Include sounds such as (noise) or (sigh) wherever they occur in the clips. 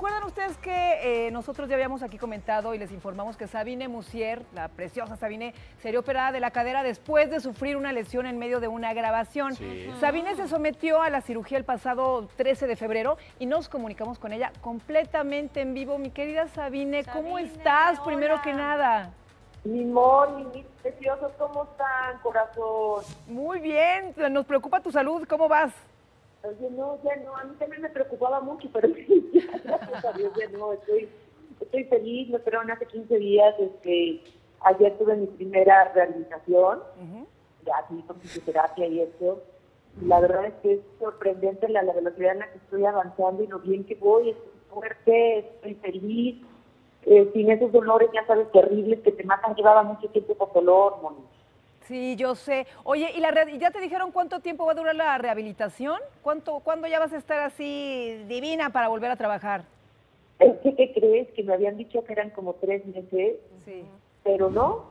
Recuerdan ustedes que eh, nosotros ya habíamos aquí comentado y les informamos que Sabine Musier, la preciosa Sabine, sería operada de la cadera después de sufrir una lesión en medio de una grabación. Sabine se sometió a la cirugía el pasado 13 de febrero y nos comunicamos con ella completamente en vivo. Mi querida Sabine, ¿cómo estás? Primero que nada. Mi Moni, mis preciosos, ¿cómo están, corazón? Muy bien, nos preocupa tu salud, ¿cómo vas? Oye, no, ya no, a mí también me preocupaba mucho, pero sí, (laughs) ya, gracias a Dios, ya no, estoy, estoy feliz, me esperaron hace 15 días, este, ayer tuve mi primera rehabilitación, ya aquí con fisioterapia y eso, la verdad es que es sorprendente la, la velocidad en la que estoy avanzando y lo bien que voy, estoy fuerte, estoy feliz, eh, sin esos dolores, ya sabes, terribles que te matan, llevaba mucho tiempo con dolor, Moni. Sí, yo sé. Oye, ¿y la re- ya te dijeron cuánto tiempo va a durar la rehabilitación? ¿Cuánto, ¿Cuándo ya vas a estar así divina para volver a trabajar? Que, ¿qué crees? Que me habían dicho que eran como tres meses, Sí. pero no,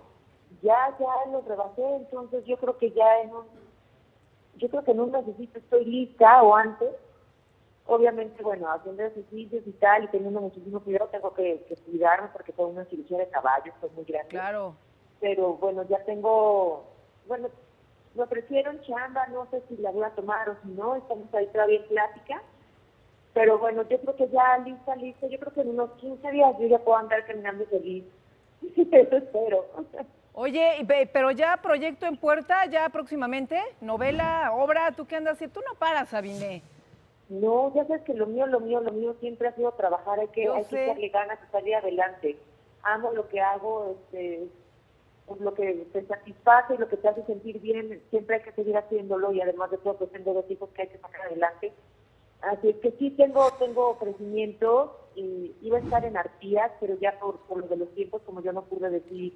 ya, ya los rebasé, entonces yo creo que ya en un, yo creo que en un mesecito estoy lista o antes. Obviamente, bueno, haciendo ejercicios y tal, y teniendo muchísimo cuidado, tengo que, que cuidarme porque fue una cirugía de caballo, fue muy grande. Claro. Pero bueno, ya tengo, bueno, me ofrecieron chamba, no sé si la voy a tomar o si no, estamos ahí todavía en plática. Pero bueno, yo creo que ya lista, lista, yo creo que en unos 15 días yo ya puedo andar caminando feliz. (laughs) Eso espero. Oye, pero ya proyecto en puerta, ya próximamente, novela, obra, ¿tú qué andas haciendo? Tú no paras, Sabine. No, ya sabes que lo mío, lo mío, lo mío siempre ha sido trabajar, hay que, Yo hay sé. que echarle ganas y salir adelante. Amo lo que hago, este, lo que te satisface y lo que te hace sentir bien, siempre hay que seguir haciéndolo y además de todo pues tengo dos hijos que hay que sacar adelante. Así es que sí tengo, tengo crecimiento y iba a estar en Artías, pero ya por, por lo de los tiempos, como yo no pude decir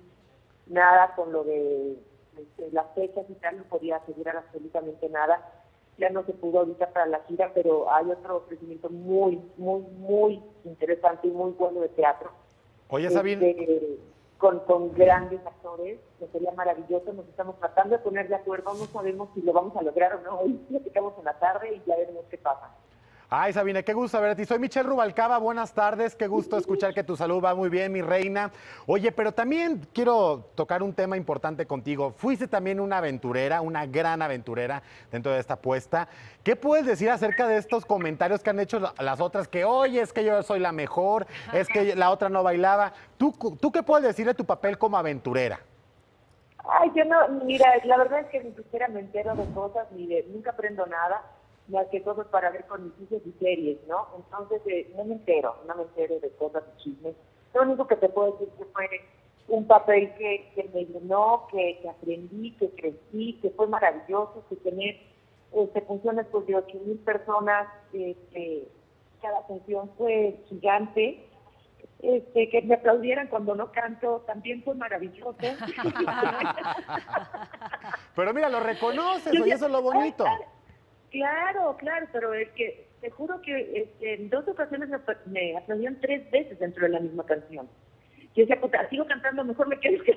nada con lo de este, las fechas y tal, no podía asegurar absolutamente nada. Ya no se pudo ahorita para la gira, pero hay otro ofrecimiento muy, muy, muy interesante y muy bueno de teatro. Oye, Sabine, Este, con, con grandes actores, que sería maravilloso. Nos estamos tratando de poner de acuerdo, no sabemos si lo vamos a lograr o no. Hoy platicamos en la tarde y ya veremos qué pasa. Ay Sabine, qué gusto verte. Soy Michelle Rubalcaba, buenas tardes, qué gusto escuchar que tu salud va muy bien, mi reina. Oye, pero también quiero tocar un tema importante contigo. Fuiste también una aventurera, una gran aventurera dentro de esta apuesta. ¿Qué puedes decir acerca de estos comentarios que han hecho la- las otras? Que, oye, es que yo soy la mejor, es que la otra no bailaba. ¿Tú, ¿Tú qué puedes decir de tu papel como aventurera? Ay, yo no, mira, la verdad es que ni siquiera me entero de cosas, ni de, nunca aprendo nada, más que cosas para ver con mis hijos y series, ¿no? Entonces, eh, no me entero, no me entero de cosas y chismes. Lo único que te puedo decir que fue un papel que, que me llenó, que, que aprendí, que crecí, que fue maravilloso, que tener este, funciones pues, de 8 mil personas, este, cada función fue gigante. Este, que me aplaudieran cuando no canto también fue maravilloso. (laughs) Pero mira, lo reconoces, ya- eso es lo bonito. Claro, claro, pero es que te juro que este, en dos ocasiones me, apla- me aplaudieron tres veces dentro de la misma canción. Yo decía, puta, sigo cantando, mejor me quedo que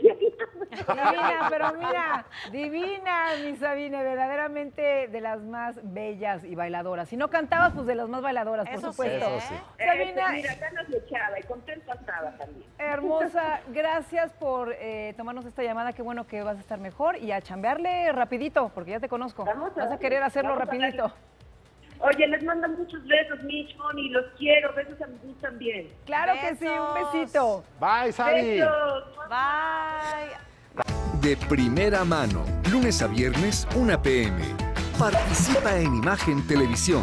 Divina, pero mira, divina, mi Sabine, verdaderamente de las más bellas y bailadoras. Si no cantabas, pues de las más bailadoras, por Eso sí, supuesto. ¿eh? Eso sí. Sabina, mira, ganas echaba y contenta estaba también. hermosa, gracias por eh, tomarnos esta llamada. Qué bueno que vas a estar mejor y a chambearle rapidito, porque ya te conozco. Vamos a- vas a querer hacerlo rapidito. Oye, les mando muchos besos, Mitch, y los quiero, besos a mí también. Claro que sí, un besito. Bye, Sabi. Besos. Bye. De primera mano, lunes a viernes, 1 pm. Participa en Imagen Televisión.